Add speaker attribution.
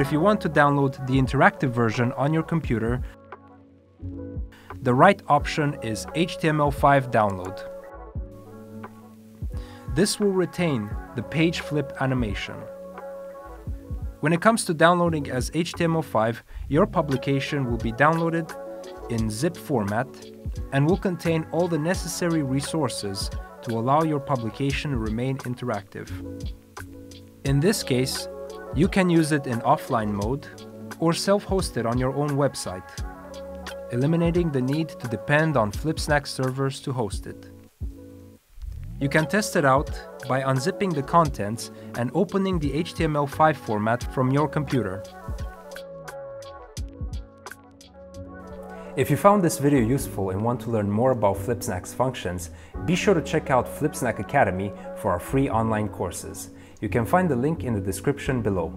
Speaker 1: if you want to download the interactive version on your computer, the right option is HTML5 download. This will retain the page flip animation. When it comes to downloading as HTML5, your publication will be downloaded in zip format and will contain all the necessary resources to allow your publication to remain interactive. In this case, you can use it in offline mode or self-host it on your own website, eliminating the need to depend on Flipsnack servers to host it. You can test it out by unzipping the contents and opening the HTML5 format from your computer. If you found this video useful and want to learn more about Flipsnack's functions, be sure to check out Flipsnack Academy for our free online courses. You can find the link in the description below.